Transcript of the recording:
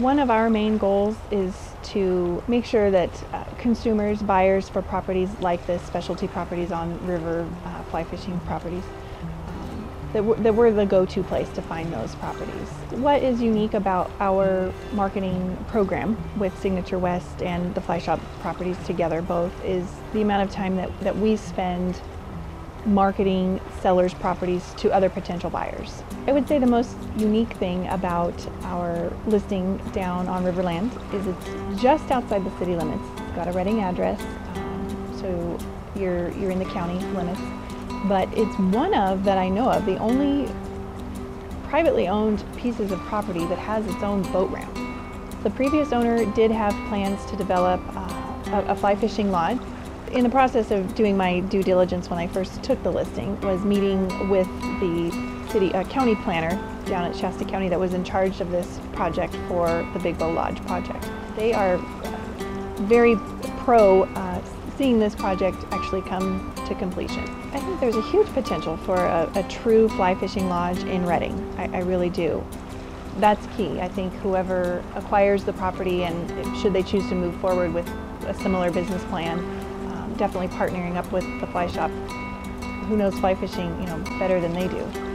One of our main goals is to make sure that uh, consumers, buyers for properties like this, specialty properties on river uh, fly fishing properties, um, that we're, that we're the go-to place to find those properties. What is unique about our marketing program with Signature West and the Fly Shop properties together both is the amount of time that, that we spend marketing sellers' properties to other potential buyers. I would say the most unique thing about our listing down on Riverland is it's just outside the city limits. It's got a Redding address, um, so you're, you're in the county limits. But it's one of, that I know of, the only privately owned pieces of property that has its own boat ramp. The previous owner did have plans to develop uh, a, a fly fishing lodge in the process of doing my due diligence when I first took the listing was meeting with the city uh, county planner down at Shasta County that was in charge of this project for the Big Bow Lodge project. They are very pro uh, seeing this project actually come to completion. I think there's a huge potential for a, a true fly fishing lodge in Redding. I, I really do. That's key. I think whoever acquires the property and should they choose to move forward with a similar business plan, definitely partnering up with the fly shop who knows fly fishing, you know, better than they do.